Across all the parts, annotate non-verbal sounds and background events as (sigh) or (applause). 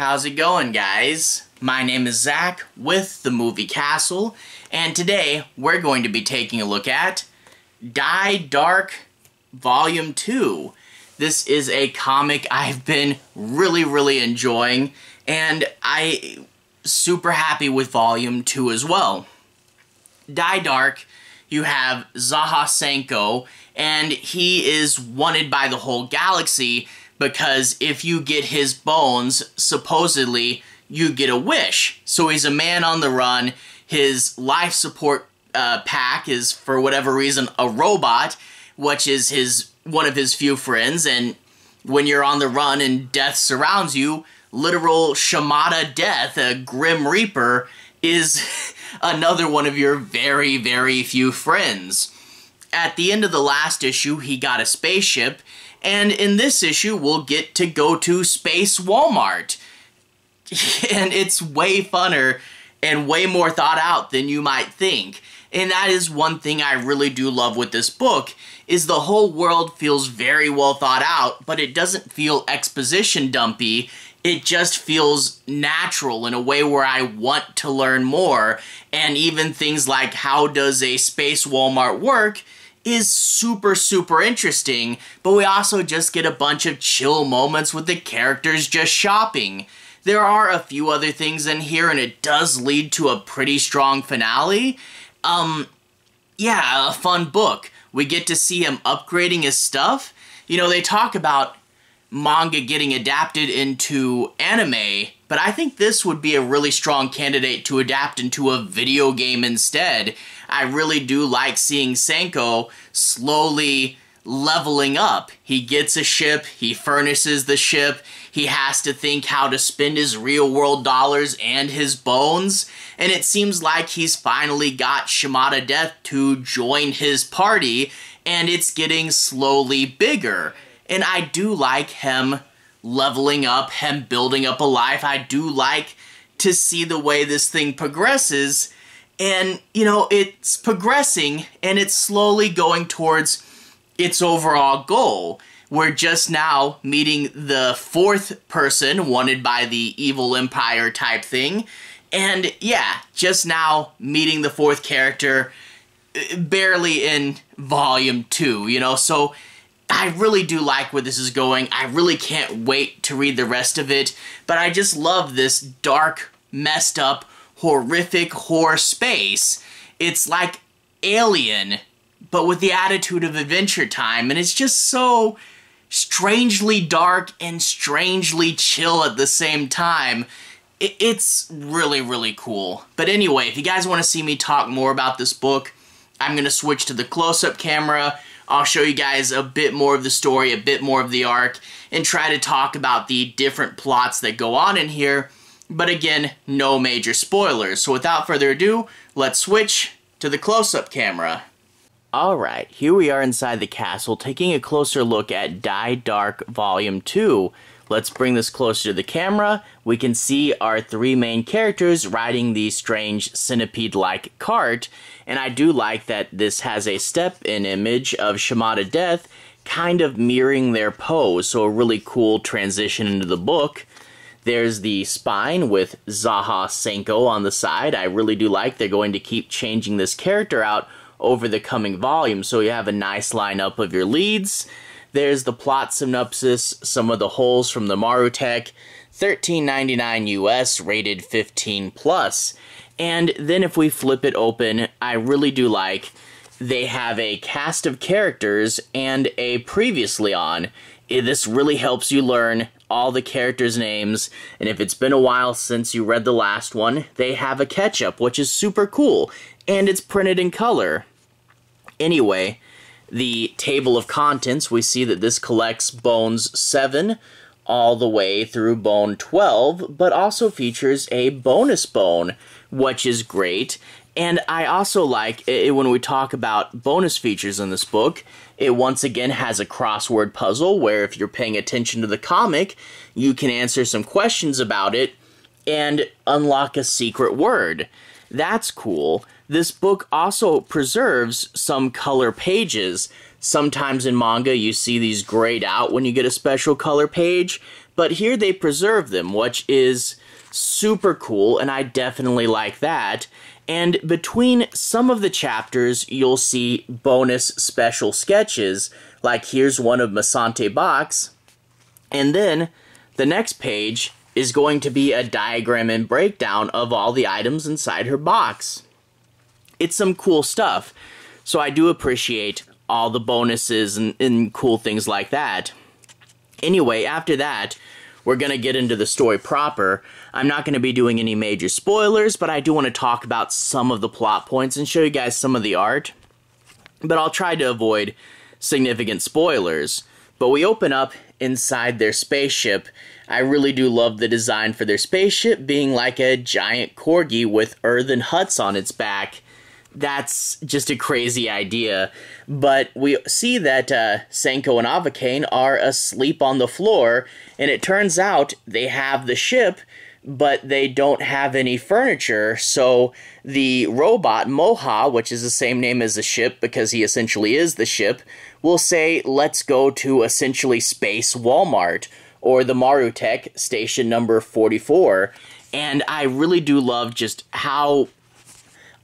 How's it going, guys? My name is Zach with the Movie Castle, and today we're going to be taking a look at Dai Dark Volume 2. This is a comic I've been really, really enjoying, and I super happy with Volume 2 as well. Dai Dark, you have Zaha Sanko, and he is wanted by the whole galaxy because if you get his bones, supposedly you get a wish. So he's a man on the run. His life support uh, pack is, for whatever reason, a robot, which is his one of his few friends. And when you're on the run and death surrounds you, literal Shimada Death, a Grim Reaper, is (laughs) another one of your very, very few friends. At the end of the last issue, he got a spaceship, and in this issue, we'll get to go to Space Walmart. (laughs) and it's way funner and way more thought out than you might think. And that is one thing I really do love with this book is the whole world feels very well thought out, but it doesn't feel exposition dumpy. It just feels natural in a way where I want to learn more. And even things like how does a space Walmart work is super, super interesting, but we also just get a bunch of chill moments with the characters just shopping. There are a few other things in here, and it does lead to a pretty strong finale. Um, yeah, a fun book. We get to see him upgrading his stuff. You know, they talk about manga getting adapted into anime, but I think this would be a really strong candidate to adapt into a video game instead. I really do like seeing Sanko slowly leveling up. He gets a ship, he furnishes the ship, he has to think how to spend his real world dollars and his bones, and it seems like he's finally got Shimada Death to join his party, and it's getting slowly bigger. And I do like him leveling up, him building up a life. I do like to see the way this thing progresses. And, you know, it's progressing and it's slowly going towards its overall goal. We're just now meeting the fourth person wanted by the evil empire type thing. And yeah, just now meeting the fourth character uh, barely in volume two, you know? So I really do like where this is going. I really can't wait to read the rest of it. But I just love this dark, messed up, horrific horror space. It's like Alien, but with the attitude of Adventure Time. And it's just so strangely dark and strangely chill at the same time. It's really, really cool. But anyway, if you guys want to see me talk more about this book, I'm going to switch to the close-up camera I'll show you guys a bit more of the story, a bit more of the arc, and try to talk about the different plots that go on in here. But again, no major spoilers. So without further ado, let's switch to the close-up camera. Alright, here we are inside the castle, taking a closer look at Dai Dark Volume 2. Let's bring this closer to the camera. We can see our three main characters riding the strange centipede-like cart, and I do like that this has a step-in image of Shimada Death kind of mirroring their pose, so a really cool transition into the book. There's the spine with Zaha Sanko on the side. I really do like they're going to keep changing this character out over the coming volume, so you have a nice lineup of your leads. There's the plot synopsis, some of the holes from the Marutech, 13.99 US, rated 15 plus. And then if we flip it open, I really do like they have a cast of characters and a previously on. Eh, this really helps you learn all the characters' names, and if it's been a while since you read the last one, they have a catch up, which is super cool, and it's printed in color. Anyway, the table of contents, we see that this collects bones 7 all the way through bone 12, but also features a bonus bone which is great. And I also like it when we talk about bonus features in this book, it once again has a crossword puzzle where if you're paying attention to the comic, you can answer some questions about it and unlock a secret word. That's cool. this book also preserves some color pages. Sometimes in manga you see these grayed out when you get a special color page, but here they preserve them, which is super cool, and I definitely like that. And between some of the chapters, you'll see bonus special sketches, like here's one of Masante Box, and then the next page is going to be a diagram and breakdown of all the items inside her box it's some cool stuff. So I do appreciate all the bonuses and, and cool things like that. Anyway, after that, we're going to get into the story proper. I'm not going to be doing any major spoilers, but I do want to talk about some of the plot points and show you guys some of the art. But I'll try to avoid significant spoilers. But we open up inside their spaceship. I really do love the design for their spaceship being like a giant corgi with earthen huts on its back that's just a crazy idea. But we see that uh, Senko and Avakian are asleep on the floor, and it turns out they have the ship, but they don't have any furniture. So the robot, Moha, which is the same name as the ship because he essentially is the ship, will say, let's go to essentially Space Walmart or the Marutech station number 44. And I really do love just how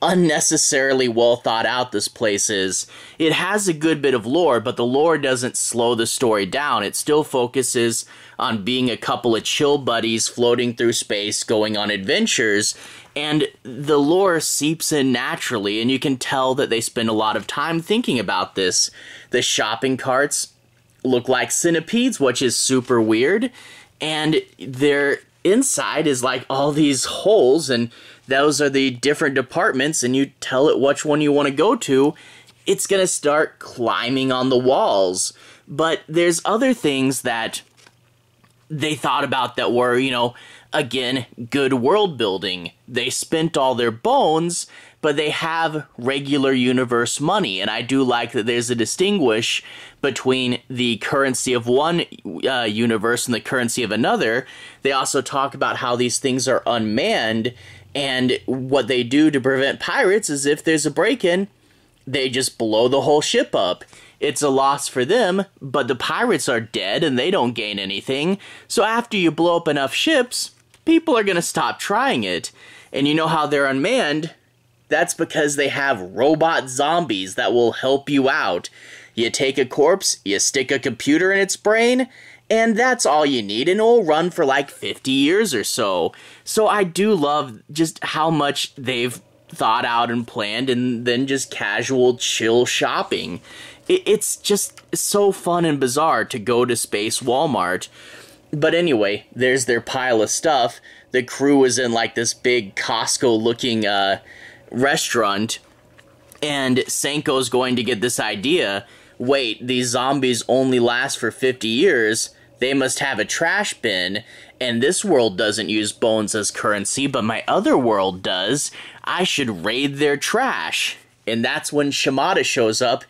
unnecessarily well thought out this place is. It has a good bit of lore, but the lore doesn't slow the story down. It still focuses on being a couple of chill buddies floating through space, going on adventures, and the lore seeps in naturally, and you can tell that they spend a lot of time thinking about this. The shopping carts look like centipedes, which is super weird, and their inside is like all these holes and those are the different departments and you tell it which one you want to go to, it's going to start climbing on the walls. But there's other things that they thought about that were, you know, again, good world building. They spent all their bones, but they have regular universe money. And I do like that there's a distinguish between the currency of one uh, universe and the currency of another. They also talk about how these things are unmanned and what they do to prevent pirates is if there's a break in, they just blow the whole ship up. It's a loss for them, but the pirates are dead and they don't gain anything. So after you blow up enough ships, people are going to stop trying it. And you know how they're unmanned? That's because they have robot zombies that will help you out. You take a corpse, you stick a computer in its brain, and that's all you need, and it'll run for like 50 years or so. So I do love just how much they've thought out and planned, and then just casual, chill shopping. It's just so fun and bizarre to go to Space Walmart. But anyway, there's their pile of stuff. The crew is in like this big Costco looking uh, restaurant, and Senko's going to get this idea wait, these zombies only last for 50 years. They must have a trash bin, and this world doesn't use bones as currency, but my other world does. I should raid their trash. And that's when Shimada shows up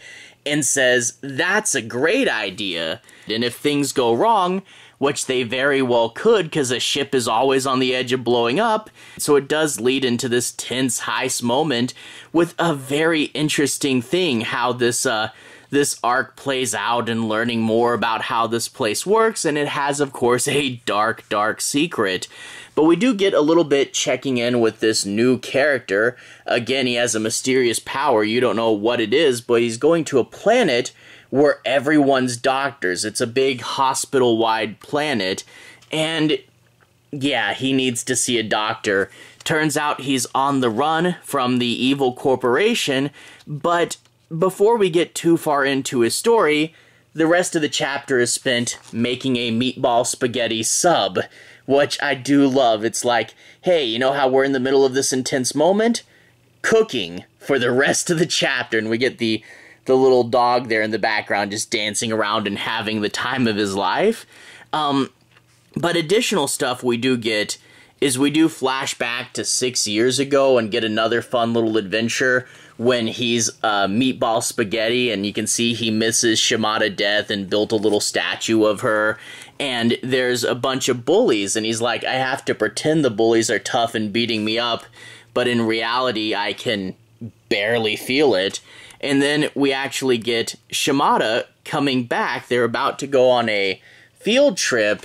and says, That's a great idea. And if things go wrong, which they very well could because a ship is always on the edge of blowing up. So it does lead into this tense heist moment with a very interesting thing how this uh, this arc plays out and learning more about how this place works, and it has, of course, a dark, dark secret. But we do get a little bit checking in with this new character. Again, he has a mysterious power. You don't know what it is, but he's going to a planet where everyone's doctors. It's a big hospital wide planet, and yeah, he needs to see a doctor. Turns out he's on the run from the evil corporation, but before we get too far into his story, the rest of the chapter is spent making a meatball spaghetti sub, which I do love. It's like, hey, you know how we're in the middle of this intense moment? Cooking for the rest of the chapter, and we get the the little dog there in the background just dancing around and having the time of his life. Um, but additional stuff we do get is we do flash back to six years ago and get another fun little adventure when he's uh, meatball spaghetti and you can see he misses Shimada death and built a little statue of her and there's a bunch of bullies and he's like I have to pretend the bullies are tough and beating me up but in reality I can barely feel it. And then we actually get Shimada coming back. They're about to go on a field trip,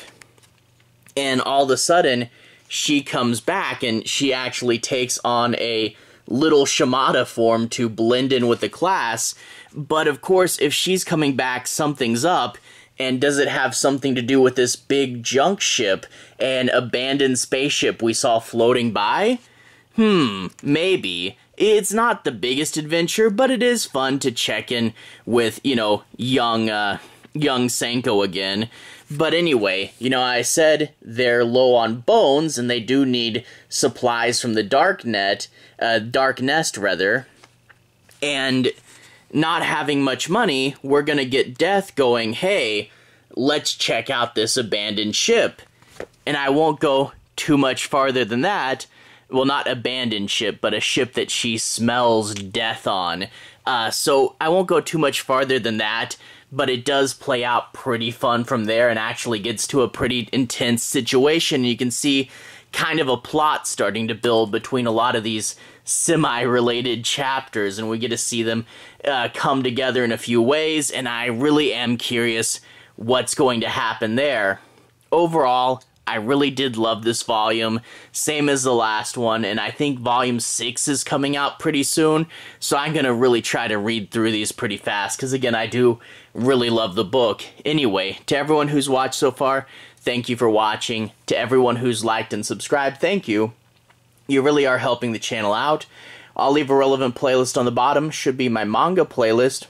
and all of a sudden, she comes back and she actually takes on a little Shimada form to blend in with the class. But of course, if she's coming back, something's up. And does it have something to do with this big junk ship and abandoned spaceship we saw floating by? Hmm, maybe. It's not the biggest adventure, but it is fun to check in with, you know, young, uh, young Senko again. But anyway, you know, I said they're low on bones and they do need supplies from the dark net, uh, dark nest rather. And not having much money, we're gonna get Death going, hey, let's check out this abandoned ship. And I won't go too much farther than that. Well, not abandoned ship, but a ship that she smells death on. Uh, so I won't go too much farther than that but it does play out pretty fun from there and actually gets to a pretty intense situation. You can see kind of a plot starting to build between a lot of these semi-related chapters and we get to see them uh, come together in a few ways and I really am curious what's going to happen there. Overall, I really did love this volume, same as the last one, and I think volume 6 is coming out pretty soon, so I'm going to really try to read through these pretty fast, because again, I do really love the book. Anyway, to everyone who's watched so far, thank you for watching. To everyone who's liked and subscribed, thank you. You really are helping the channel out. I'll leave a relevant playlist on the bottom, should be my manga playlist,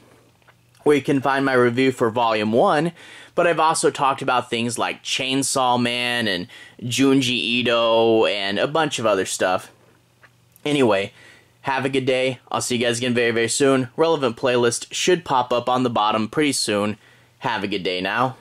where you can find my review for Volume 1, but I've also talked about things like Chainsaw Man and Junji Ito and a bunch of other stuff. Anyway, have a good day. I'll see you guys again very, very soon. Relevant playlist should pop up on the bottom pretty soon. Have a good day now.